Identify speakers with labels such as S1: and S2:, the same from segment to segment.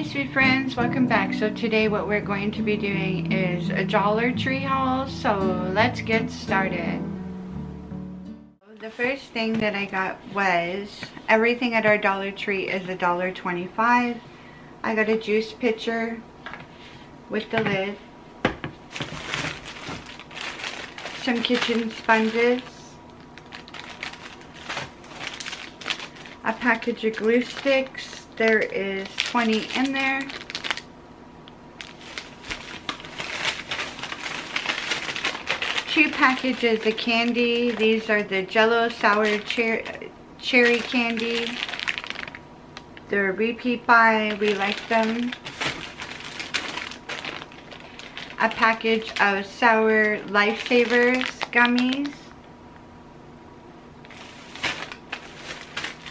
S1: Hi sweet friends, welcome back. So today what we're going to be doing is a Dollar Tree haul, so let's get started. The first thing that I got was, everything at our Dollar Tree is a dollar twenty-five. I got a juice pitcher with the lid, some kitchen sponges, a package of glue sticks, there is 20 in there. Two packages of candy. These are the Jello Sour cher Cherry Candy. They're repeat buy. We like them. A package of Sour Lifesavers gummies.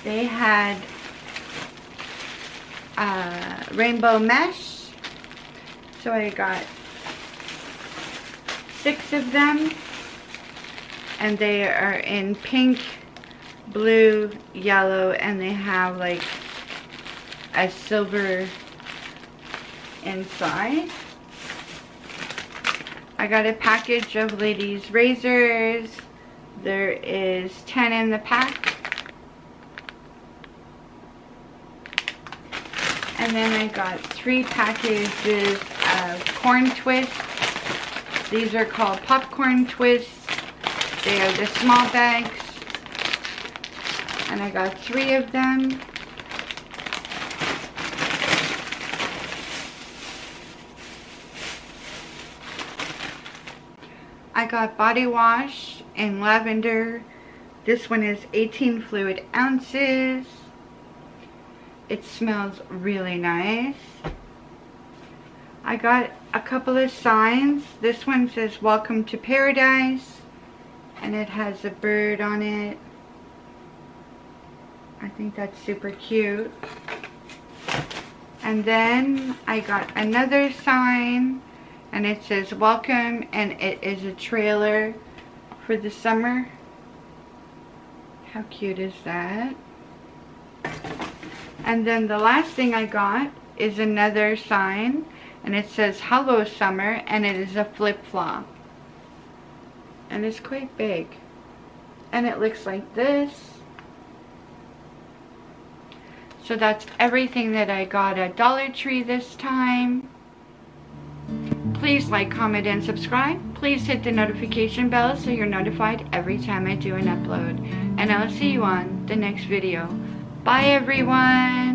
S1: They had uh, rainbow mesh. So I got six of them. And they are in pink, blue, yellow, and they have like a silver inside. I got a package of ladies razors. There is 10 in the pack. And then I got three packages of corn twists. These are called popcorn twists. They are the small bags. And I got three of them. I got body wash in lavender. This one is 18 fluid ounces. It smells really nice. I got a couple of signs. This one says welcome to paradise and it has a bird on it. I think that's super cute. And then I got another sign and it says welcome and it is a trailer for the summer. How cute is that? And then the last thing I got is another sign and it says hello summer and it is a flip-flop. And it's quite big. And it looks like this. So that's everything that I got at Dollar Tree this time. Please like, comment, and subscribe. Please hit the notification bell so you're notified every time I do an upload. And I'll see you on the next video. Bye everyone.